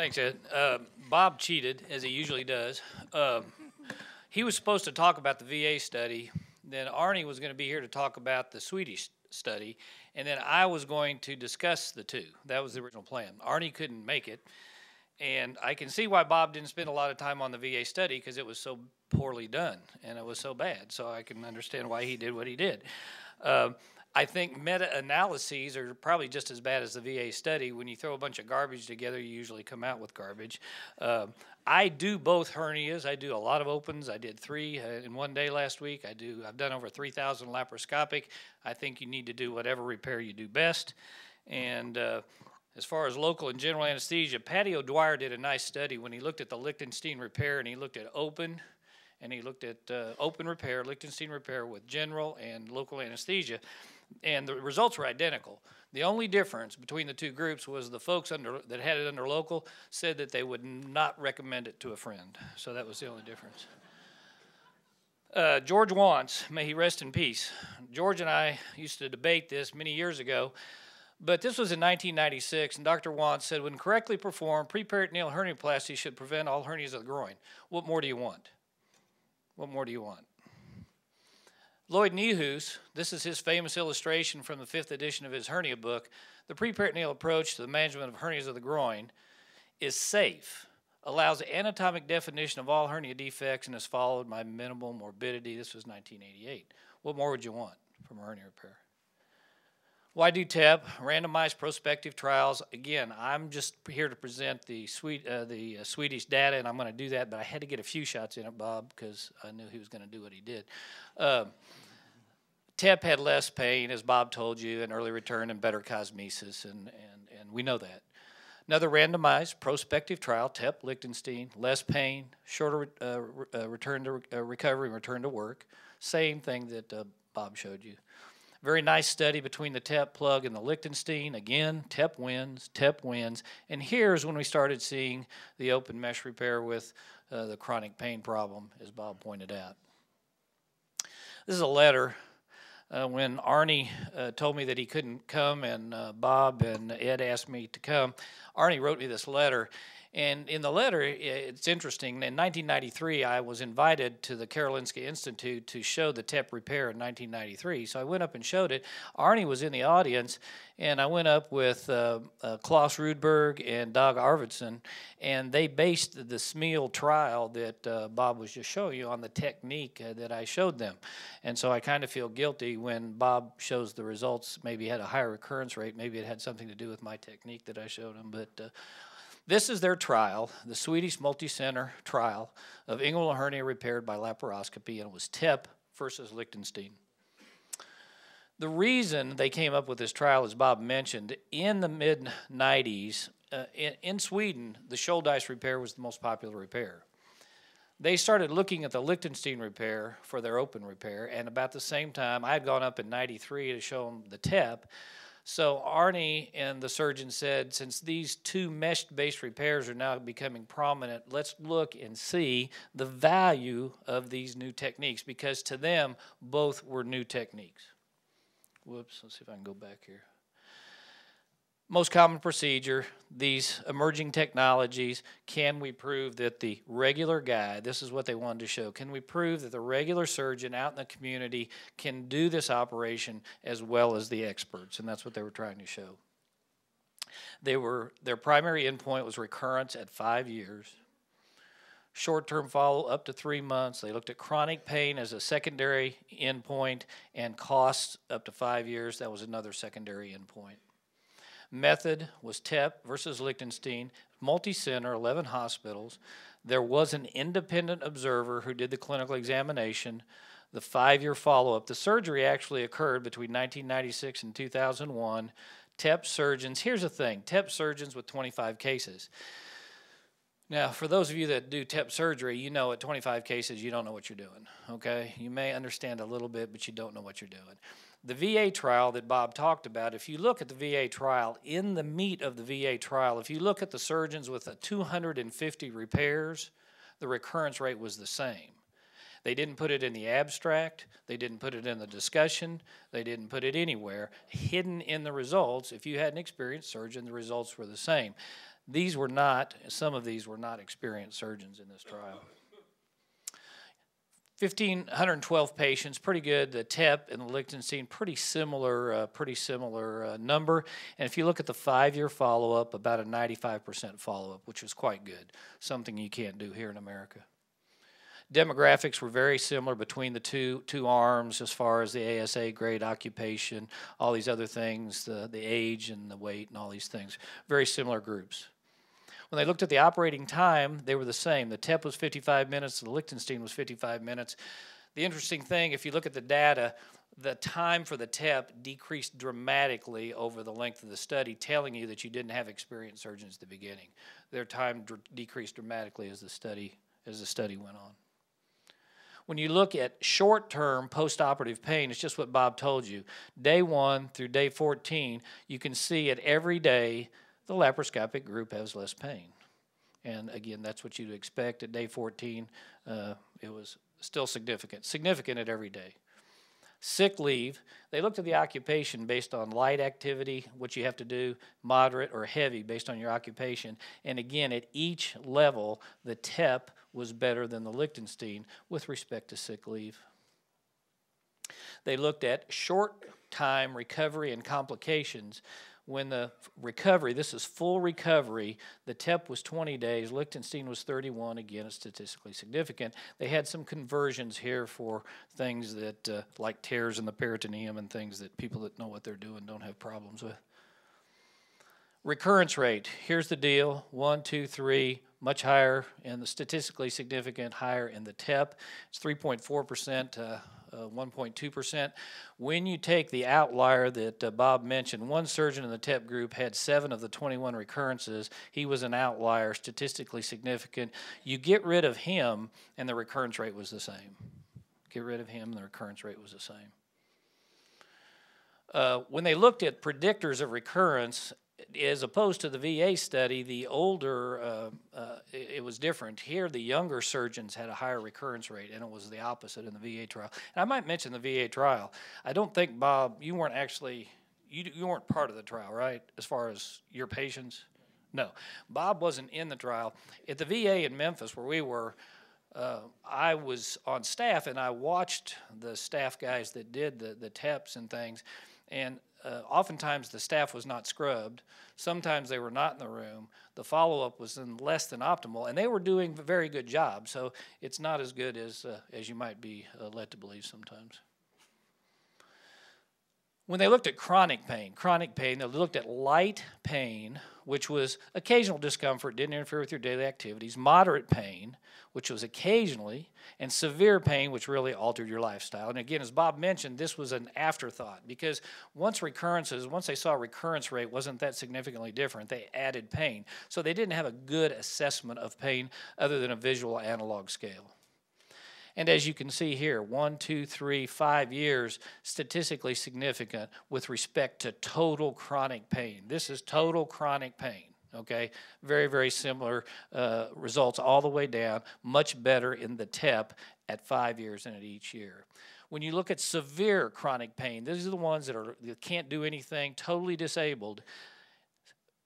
Thanks, Ed. Uh, Bob cheated, as he usually does. Uh, he was supposed to talk about the VA study. Then Arnie was going to be here to talk about the Swedish study. And then I was going to discuss the two. That was the original plan. Arnie couldn't make it. And I can see why Bob didn't spend a lot of time on the VA study because it was so poorly done and it was so bad. So I can understand why he did what he did. Uh, I think meta analyses are probably just as bad as the VA study. When you throw a bunch of garbage together, you usually come out with garbage. Uh, I do both hernias. I do a lot of opens. I did three uh, in one day last week. I do. I've done over 3,000 laparoscopic. I think you need to do whatever repair you do best. And uh, as far as local and general anesthesia, Patty O'Dwyer did a nice study when he looked at the Lichtenstein repair and he looked at open and he looked at uh, open repair, Lichtenstein repair with general and local anesthesia and the results were identical. The only difference between the two groups was the folks under, that had it under local said that they would not recommend it to a friend. So that was the only difference. Uh, George Wantz, may he rest in peace. George and I used to debate this many years ago, but this was in 1996, and Dr. Wantz said when correctly performed, preperitoneal hernioplasty should prevent all hernias of the groin. What more do you want? What more do you want? Lloyd Nyhus, this is his famous illustration from the fifth edition of his hernia book. The preperitoneal approach to the management of hernias of the groin is safe, allows anatomic definition of all hernia defects, and is followed by minimal morbidity. This was 1988. What more would you want from a hernia repair? Why do TEP? Randomized prospective trials. Again, I'm just here to present the, sweet, uh, the uh, Swedish data, and I'm going to do that, but I had to get a few shots in it, Bob, because I knew he was going to do what he did. Uh, TEP had less pain, as Bob told you, and early return and better cosmesis, and, and, and we know that. Another randomized prospective trial, TEP Lichtenstein, less pain, shorter uh, uh, return to uh, recovery, return to work. Same thing that Bob showed you. Very nice study between the TEP plug and the Lichtenstein. Again, TEP wins, TEP wins. And here's when we started seeing the open mesh repair with uh, the chronic pain problem, as Bob pointed out. This is a letter uh, when Arnie uh, told me that he couldn't come, and uh, Bob and Ed asked me to come, Arnie wrote me this letter. And in the letter, it's interesting. In 1993, I was invited to the Karolinska Institute to show the TEP repair in 1993. So I went up and showed it. Arnie was in the audience, and I went up with uh, uh, Claes Rudberg and Dag Arvidsson, and they based the SMIL trial that uh, Bob was just showing you on the technique uh, that I showed them. And so I kind of feel guilty when Bob shows the results. Maybe had a higher recurrence rate. Maybe it had something to do with my technique that I showed him. But uh, this is their trial, the Swedish multi-center trial of inguinal hernia repaired by laparoscopy, and it was TEP versus Lichtenstein. The reason they came up with this trial, as Bob mentioned, in the mid 90s, uh, in, in, Sweden, the Shouldice repair was the most popular repair. They started looking at the Lichtenstein repair for their open repair, and about the same time, I had gone up in 93 to show them the TEP. So Arnie and the surgeon said, since these two mesh-based repairs are now becoming prominent, let's look and see the value of these new techniques because to them, both were new techniques. Whoops, let's see if I can go back here most common procedure, these emerging technologies, can we prove that the regular guy, this is what they wanted to show, can we prove that the regular surgeon out in the community can do this operation as well as the experts? And that's what they were trying to show. They were, their primary endpoint was recurrence at five years. Short-term follow up to three months. They looked at chronic pain as a secondary endpoint and costs up to five years. That was another secondary endpoint. Method was TEP versus Lichtenstein, multi-center, 11 hospitals. There was an independent observer who did the clinical examination, the five-year follow-up. The surgery actually occurred between 1996 and 2001. TEP surgeons, here's the thing, TEP surgeons with 25 cases. Now, for those of you that do TEP surgery, you know at 25 cases you don't know what you're doing, okay? You may understand a little bit, but you don't know what you're doing. The VA trial that Bob talked about, if you look at the VA trial, in the meat of the VA trial, if you look at the surgeons with the 250 repairs, the recurrence rate was the same. They didn't put it in the abstract, they didn't put it in the discussion, they didn't put it anywhere. Hidden in the results, if you had an experienced surgeon, the results were the same. These were not, some of these were not experienced surgeons in this trial. 1,512 patients, pretty good. The TEP and the Lichtenstein, pretty similar, uh, pretty similar uh, number. And if you look at the five-year follow-up, about a 95% follow-up, which is quite good. Something you can't do here in America. Demographics were very similar between the two two arms as far as the ASA grade, occupation, all these other things, the the age and the weight and all these things. Very similar groups. When they looked at the operating time, they were the same. The TEP was 55 minutes, the Lichtenstein was 55 minutes. The interesting thing, if you look at the data, the time for the TEP decreased dramatically over the length of the study, telling you that you didn't have experienced surgeons at the beginning. Their time decreased dramatically as the study as the study went on. When you look at short-term post-operative pain, it's just what Bob told you. Day one through day 14, you can see at every day the laparoscopic group has less pain. And again, that's what you'd expect at day 14. Uh, it was still significant, significant at every day. Sick leave, they looked at the occupation based on light activity, what you have to do, moderate or heavy based on your occupation. And again, at each level, the TEP was better than the Lichtenstein with respect to sick leave. They looked at short time recovery and complications when the recovery, this is full recovery, the TEP was 20 days, Lichtenstein was 31, again, it's statistically significant. They had some conversions here for things that, uh, like tears in the peritoneum and things that people that know what they're doing don't have problems with. Recurrence rate, here's the deal one, two, three, much higher in the statistically significant, higher in the TEP. It's 3.4%. Uh, uh, 1.2%. When you take the outlier that uh, Bob mentioned, one surgeon in the TEP group had seven of the 21 recurrences. He was an outlier, statistically significant. You get rid of him, and the recurrence rate was the same. Get rid of him, and the recurrence rate was the same. Uh, when they looked at predictors of recurrence, as opposed to the VA study, the older, uh, uh, it, was different. Here, the younger surgeons had a higher recurrence rate, and it was the opposite in the VA trial. And I might mention the VA trial. I don't think, Bob, you weren't actually, you, you weren't part of the trial, right, as far as your patients? No. Bob wasn't in the trial. At the VA in Memphis, where we were, uh, I was on staff, and I watched the staff guys that did the, the TEPs and things. And uh, oftentimes the staff was not scrubbed. Sometimes they were not in the room. The follow up was in less than optimal, and they were doing a very good job. So it's not as good as uh, as you might be uh, led to believe sometimes. When they looked at chronic pain, chronic pain, they looked at light pain, which was occasional discomfort, didn't interfere with your daily activities, moderate pain, which was occasionally, and severe pain, which really altered your lifestyle. And again, as Bob mentioned, this was an afterthought because once recurrences, once they saw recurrence rate wasn't that significantly different, they added pain. So they didn't have a good assessment of pain other than a visual analog scale. And as you can see here, one, two, three, five years, statistically significant with respect to total chronic pain. This is total chronic pain. Okay, very, very similar uh, results all the way down, much better in the TEP at five years and at each year. When you look at severe chronic pain, these are the ones that, are, that can't do anything, totally disabled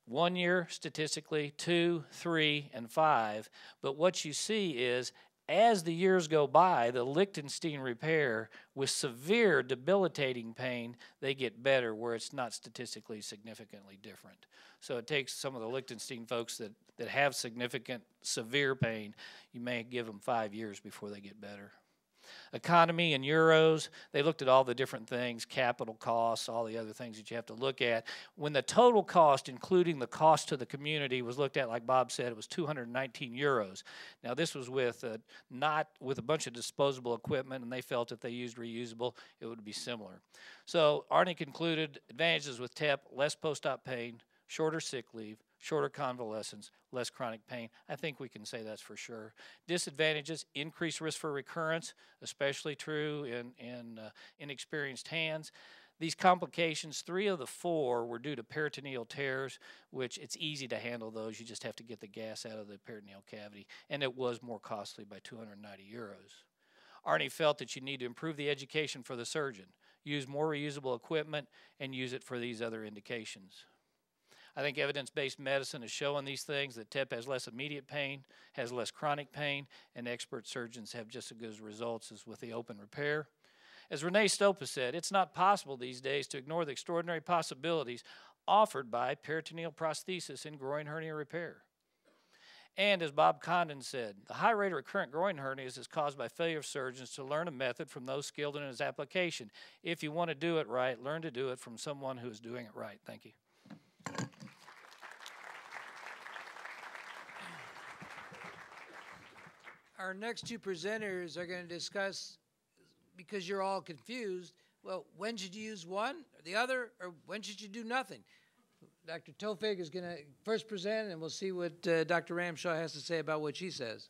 one year statistically, two, three, and five. But what you see is as the years go by, the Lichtenstein repair with severe debilitating pain, they get better where it's not statistically significantly different. So it takes some of the Lichtenstein folks that, that have significant severe pain, you may give them five years before they get better economy in euros. They looked at all the different things, capital costs, all the other things that you have to look at. When the total cost, including the cost to the community, was looked at, like Bob said, it was 219 euros. Now this was with uh, not with a bunch of disposable equipment, and they felt if they used reusable, it would be similar. So Arnie concluded advantages with TEP, less post-op pain, shorter sick leave, shorter convalescence, less chronic pain. I think we can say that's for sure. Disadvantages, increased risk for recurrence, especially true in, in uh, inexperienced hands. These complications, three of the four were due to peritoneal tears, which it's easy to handle those. You just have to get the gas out of the peritoneal cavity, and it was more costly by 290 euros. Arnie felt that you need to improve the education for the surgeon, use more reusable equipment, and use it for these other indications. I think evidence based medicine is showing these things that TEP has less immediate pain, has less chronic pain, and expert surgeons have just as good results as with the open repair. As René Stoppa said, it's not possible these days to ignore the extraordinary possibilities offered by peritoneal prosthesis in groin hernia repair. And as Bob Condon said, the high rate of recurrent groin hernias is caused by failure of surgeons to learn a method from those skilled in its application. If you want to do it right, learn to do it from someone who is doing it right. Thank you. Our next two presenters are going to discuss, because you're all confused, well, when should you use one or the other, or when should you do nothing? Dr. Towfigh is going to first present, and we'll see what uh, Dr. Ramshaw has to say about what she says.